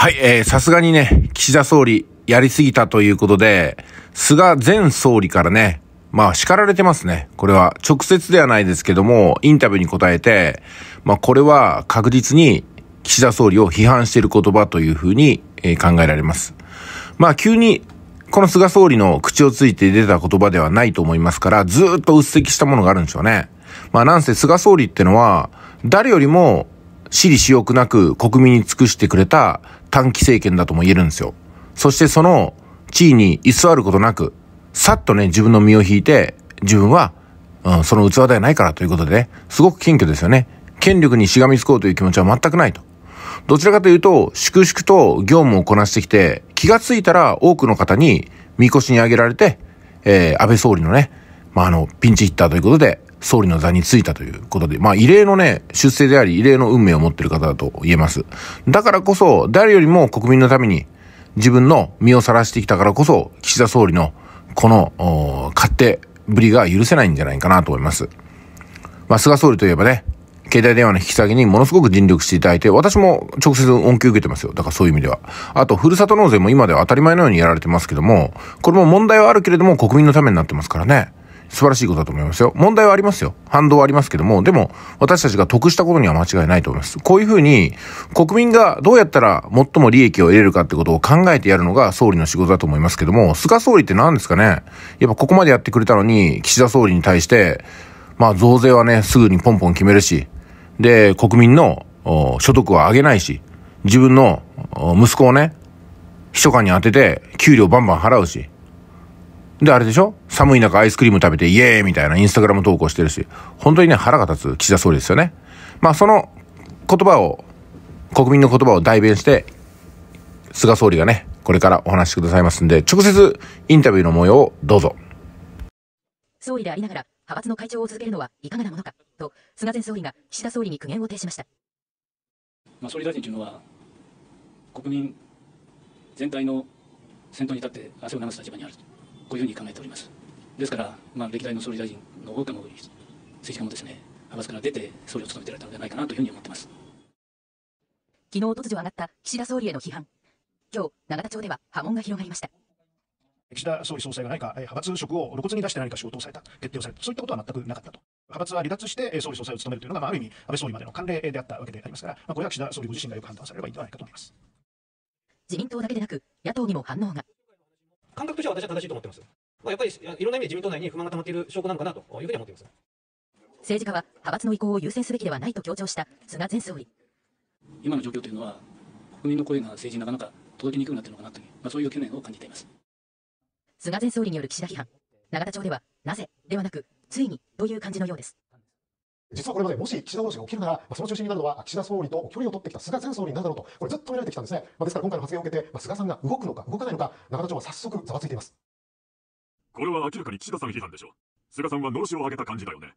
はい、えー、さすがにね、岸田総理、やりすぎたということで、菅前総理からね、まあ叱られてますね。これは直接ではないですけども、インタビューに答えて、まあこれは確実に岸田総理を批判している言葉というふうに、えー、考えられます。まあ急にこの菅総理の口をついて出た言葉ではないと思いますから、ずっと鬱積したものがあるんでしょうね。まあなんせ菅総理ってのは、誰よりも私利私欲なく国民に尽くしてくれた短期政権だとも言えるんですよ。そしてその地位に居座ることなく、さっとね、自分の身を引いて、自分は、うん、その器ではないからということでね、すごく謙虚ですよね。権力にしがみつこうという気持ちは全くないと。どちらかというと、粛々と業務をこなしてきて、気がついたら多くの方に、みこしに挙げられて、えー、安倍総理のね、まあ、あの、ピンチヒッターということで、総理の座についたということで、まあ異例のね、出世であり、異例の運命を持っている方だと言えます。だからこそ、誰よりも国民のために自分の身を晒してきたからこそ、岸田総理のこの、勝手ぶりが許せないんじゃないかなと思います。まあ菅総理といえばね、携帯電話の引き下げにものすごく尽力していただいて、私も直接恩恵受けてますよ。だからそういう意味では。あと、ふるさと納税も今では当たり前のようにやられてますけども、これも問題はあるけれども国民のためになってますからね。素晴らしいことだと思いますよ。問題はありますよ。反動はありますけども、でも、私たちが得したことには間違いないと思います。こういうふうに、国民がどうやったら最も利益を得れるかってことを考えてやるのが総理の仕事だと思いますけども、菅総理って何ですかねやっぱここまでやってくれたのに、岸田総理に対して、まあ増税はね、すぐにポンポン決めるし、で、国民の所得は上げないし、自分の息子をね、秘書官に当てて、給料バンバン払うし、で、あれでしょ？寒い中アイスクリーム食べてイエーイみたいなインスタグラム投稿してるし、本当にね、腹が立つ岸田総理ですよね。まあ、その言葉を、国民の言葉を代弁して、菅総理がね、これからお話しくださいますんで、直接インタビューの模様をどうぞ。総理でありながら、派閥の会長を続けるのはいかがなものか、と、菅前総理が岸田総理に苦言を呈しました。まあ、総理大臣というのは、国民全体の先頭に立って汗を流す立場にあると。こういうふうに考えております。ですから、まあ、歴代の総理大臣の多くの政治家もですね、派閥から出て総理を務めてられたのではないかなというふうに思っています。昨日突如上がった岸田総理への批判。今日、永田町では波紋が広がりました。岸田総理総裁が何か派閥職を露骨に出して何か仕事をされた、決定をされた、そういったことは全くなかったと。派閥は離脱して総理総裁を務めるというのが、まあ、ある意味、安倍総理までの慣例であったわけでありますから、まあ、これは岸田総理ご自身がよく判断されればいいんではないかと思います。自民党だけでなく、野党にも反応が。感覚としては私は正しいと思ってます。まあ、やっぱりいろんな意味で自民党内に不満が溜まっている証拠なのかなというふうに思っています。政治家は派閥の意向を優先すべきではないと強調した菅前総理。今の状況というのは、国民の声が政治になかなか届きにくくなっているのかなという、まあ、そういう懸念を感じています。菅前総理による岸田批判。永田町では、なぜではなく、ついにという感じのようです。実はこれまでもし岸田同士が起きるなら、まあ、その中心になるのは岸田総理と距離を取ってきた菅前総理になるだろうと、これずっと見られてきたんですね。まあ、ですから今回の発言を受けて、まあ、菅さんが動くのか動かないのか、永田町は早速ざわついています。これは明らかに岸田さん批判でしょ。菅さんはのろしを上げた感じだよね。